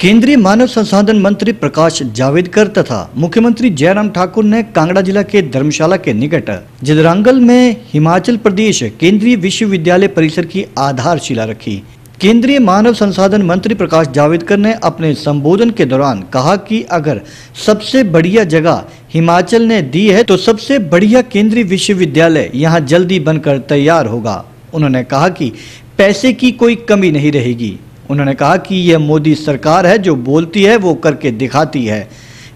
केंद्रीय मानव संसाधन मंत्री प्रकाश जावेदकर तथा मुख्यमंत्री जयराम ठाकुर ने कांगड़ा जिला के धर्मशाला के निकट जदरांगल में हिमाचल प्रदेश केंद्रीय विश्वविद्यालय परिसर की आधारशिला रखी। केंद्रीय मानव संसाधन मंत्री प्रकाश जावेदकर ने अपने संबोधन के दौरान कहा कि अगर सबसे बढ़िया जगह हिमाचल ने दी है तो सबसे बढ़िया केंद्रीय विश्वविद्यालय यहाँ जल्दी बनकर तैयार होगा। उन्होंने कहा कि पैसे की कोई कमी नहीं रहेगी। उन्होंने कहा कि यह मोदी सरकार है जो बोलती है, वो करके दिखाती है।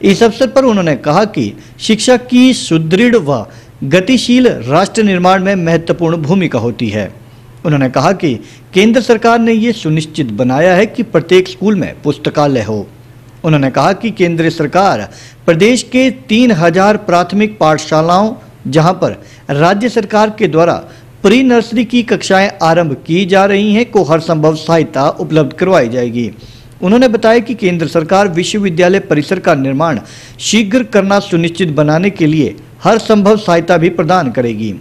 इस अवसर पर उन्होंने कहा कि शिक्षा की सुदृढ़ व गतिशील राष्ट्र निर्माण में महत्वपूर्ण भूमिका होती है। उन्होंने कहा कि केंद्र सरकार ने ये सुनिश्चित बनाया है कि प्रत्येक स्कूल में पुस्तकालय हो। उन्होंने कहा कि केंद्र सरकार प्रदेश के तीन हज़ार प्राथमिक पाठशालाओं, जहाँ पर राज्य सरकार के द्वारा प्री नर्सरी की कक्षाएँ आरंभ की जा रही हैं, को हर संभव सहायता उपलब्ध करवाई जाएगी। उन्होंने बताया कि केंद्र सरकार विश्वविद्यालय परिसर का निर्माण शीघ्र करना सुनिश्चित बनाने के लिए हर संभव सहायता भी प्रदान करेगी।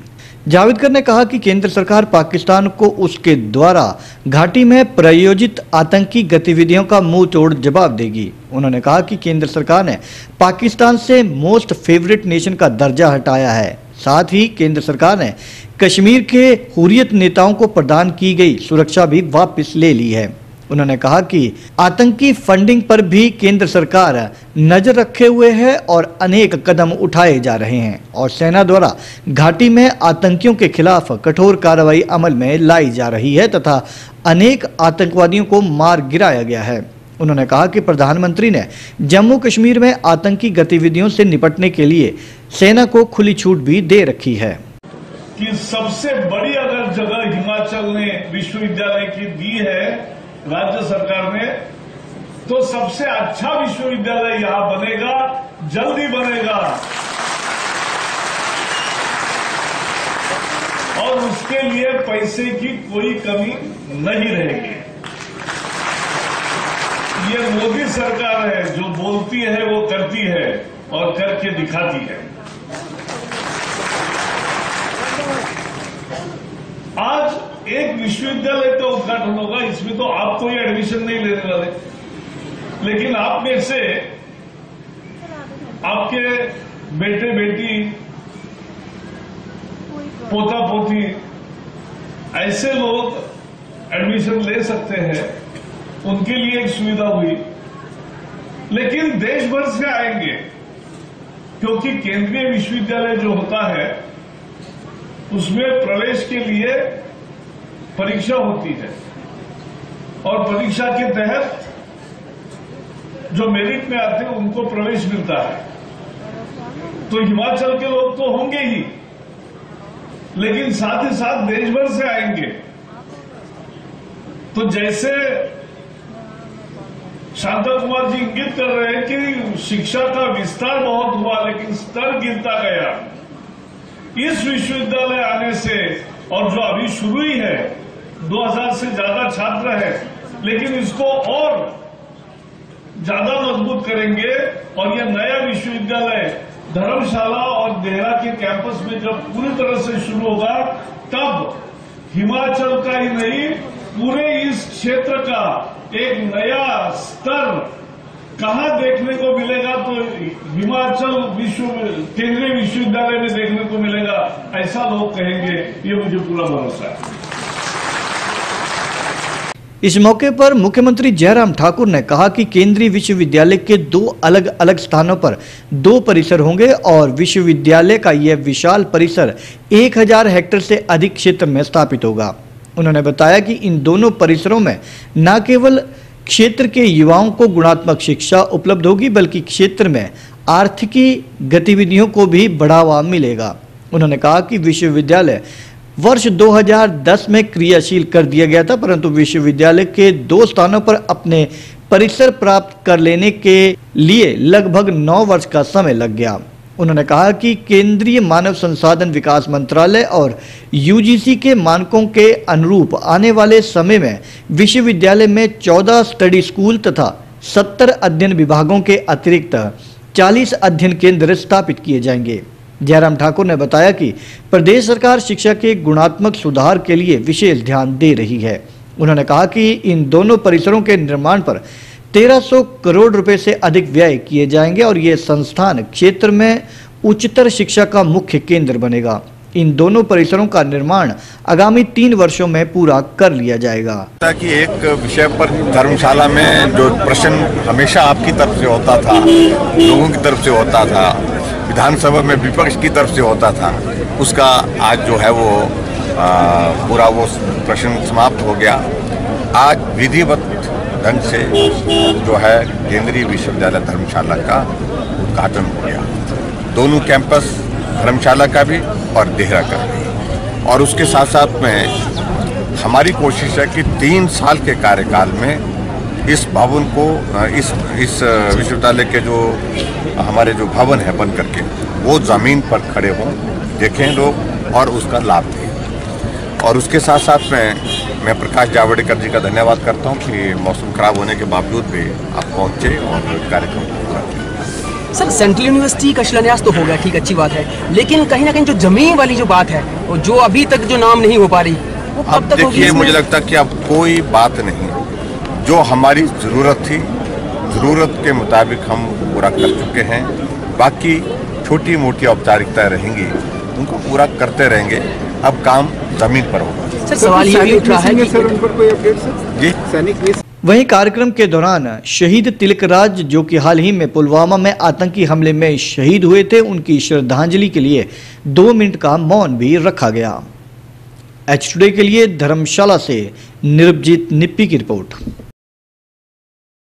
जावेदकर ने कहा कि केंद्र सरकार पाकिस्तान को उसके द्वारा घाटी में प्रायोजित आतंकी गतिविधियों का मुँह तोड़ जवाब देगी। उन्होंने कहा कि केंद्र सरकार ने पाकिस्तान से मोस्ट फेवरेट नेशन का दर्जा हटाया है। साथ ही केंद्र सरकार ने कश्मीर के हुरियत नेताओं को प्रदान की गई सुरक्षा भी वापस ले ली है। उन्होंने कहा कि आतंकी फंडिंग पर भी केंद्र सरकार नज़र रखे हुए है और अनेक कदम उठाए जा रहे हैं और सेना द्वारा घाटी में आतंकियों के खिलाफ कठोर कार्रवाई अमल में लाई जा रही है तथा अनेक आतंकवादियों को मार गिराया गया है। उन्होंने कहा कि प्रधानमंत्री ने जम्मू कश्मीर में आतंकी गतिविधियों से निपटने के लिए सेना को खुली छूट भी दे रखी है। कि सबसे बड़ी अगर जगह हिमाचल ने विश्वविद्यालय की दी है, राज्य सरकार ने तो सबसे अच्छा विश्वविद्यालय यहाँ बनेगा, जल्दी बनेगा। और उसके लिए पैसे की कोई कमी नहीं रहेगी। ये मोदी सरकार है, जो बोलती है, वो करती है और करके दिखाती है। आज एक विश्वविद्यालय का उद्घाटन होगा, इसमें तो आप कोई एडमिशन नहीं लेने वाले। लेकिन आप में से आपके बेटे, बेटी पोता पोती ऐसे लोग एडमिशन ले सकते हैं। उनके लिए एक सुविधा हुई। लेकिन देश भर से आएँगे, क्योंकि केंद्रीय विश्वविद्यालय जो होता है, उसमें प्रवेश के लिए परीक्षा होती है। और परीक्षा के तहत जो मेरिट में आते हैं, उनको प्रवेश मिलता है। तो हिमाचल के लोग तो होंगे ही। लेकिन साथ ही साथ देश भर से आएँगे। तो जैसे शांता कुमार जी इंगित कर रहे हैं कि शिक्षा का विस्तार बहुत हुआ, लेकिन स्तर गिरता गया। इस विश्वविद्यालय आने से, और जो अभी शुरू ही है 2000 से ज़्यादा छात्र है, लेकिन इसको और ज़्यादा मज़बूत करेंगे, और यह नया विश्वविद्यालय धर्मशाला और देहरा के कैंपस में जब पूरी तरह से शुरू होगा, तब हिमाचल का ही नहीं, पूरे इस क्षेत्र का एक नया स्तर कहाँ देखने को मिलेगा? तो हिमाचल विश्व केंद्रीय विश्वविद्यालय में देखने को मिलेगा। ऐसा लोग कहेंगे, ये मुझे पूरा भरोसा है। इस मौके पर मुख्यमंत्री जयराम ठाकुर ने कहा कि केंद्रीय विश्वविद्यालय के दो अलग अलग स्थानों पर दो परिसर होंगे और विश्वविद्यालय का यह विशाल परिसर 1000 हेक्टेयर से अधिक क्षेत्र में स्थापित होगा। उन्होंने बताया कि इन दोनों परिसरों में न केवल क्षेत्र के युवाओं को गुणात्मक शिक्षा उपलब्ध होगी, बल्कि क्षेत्र में आर्थिकी गतिविधियों को भी बढ़ावा मिलेगा। उन्होंने कहा कि विश्वविद्यालय वर्ष 2010 में क्रियाशील कर दिया गया था, परंतु विश्वविद्यालय के दो स्थानों पर अपने परिसर प्राप्त कर लेने के लिए लगभग नौ वर्ष का समय लग गया। उन्होंने कहा कि केंद्रीय मानव संसाधन विकास मंत्रालय और यूजीसी के मानकों के अनुरूप आने वाले समय में विश्वविद्यालय में 14 स्टडी स्कूल तथा 70 अध्ययन विभागों के अतिरिक्त 40 अध्ययन केंद्र स्थापित किए जाएँगे। जयराम ठाकुर ने बताया कि प्रदेश सरकार शिक्षा के गुणात्मक सुधार के लिए विशेष ध्यान दे रही है। उन्होंने कहा कि इन दोनों परिसरों के निर्माण पर 1300 करोड़ रुपए से अधिक व्यय किए जाएँगे और ये संस्थान क्षेत्र में उच्चतर शिक्षा का मुख्य केंद्र बनेगा। इन दोनों परिसरों का निर्माण आगामी तीन वर्षों में पूरा कर लिया जाएगा। कि एक विषय पर धर्मशाला में जो प्रश्न हमेशा आपकी तरफ़ से होता था लोगों की तरफ़ से होता था विधानसभा में विपक्ष की तरफ़ से होता था उसका आज जो है वो आ, पूरा वो प्रश्न समाप्त हो गया। आज विधिवत ढंग से जो है केंद्रीय विश्वविद्यालय धर्मशाला का उद्घाटन हो गया। दोनों कैंपस धर्मशाला का भी और देहरा का भी। और उसके साथ साथ में हमारी कोशिश है कि तीन साल के कार्यकाल में इस भवन को, इस इस विश्वविद्यालय के जो हमारे जो भवन है बन करके, वो ज़मीन पर खड़े हों, देखें लोग और उसका लाभ दें। और उसके साथ साथ में मैं प्रकाश जावड़ेकर जी का धन्यवाद करता हूँ कि मौसम खराब होने के बावजूद भी आप पहुँचे और कार्यक्रम को पूरा किया। सर सेंट्रल यूनिवर्सिटी का शिलान्यास तो हो गया ठीक अच्छी बात है। लेकिन कहीं ना कहीं जो ज़मीन वाली जो बात है और जो अभी तक जो नाम नहीं हो पा रही वो अब तक देखिए? मुझे लगता है कि अब कोई बात नहीं। जो हमारी ज़रूरत थी ज़रूरत के मुताबिक हम पूरा कर चुके हैं। बाकी छोटी मोटी औपचारिकताएँ रहेंगी उनको पूरा करते रहेंगे। अब काम ज़मीन पर होगा। सर सवाल ये भी उठ रहा है कि सर उन पर कोई अपडेट सर? जी। सैनिक वहीं कार्यक्रम के दौरान शहीद तिलकराज जो कि हाल ही में पुलवामा में आतंकी हमले में शहीद हुए थे उनकी श्रद्धांजलि के लिए दो मिनट का मौन भी रखा गया। एच टूडे के लिए धर्मशाला से निरभजीत निप्पी की रिपोर्ट।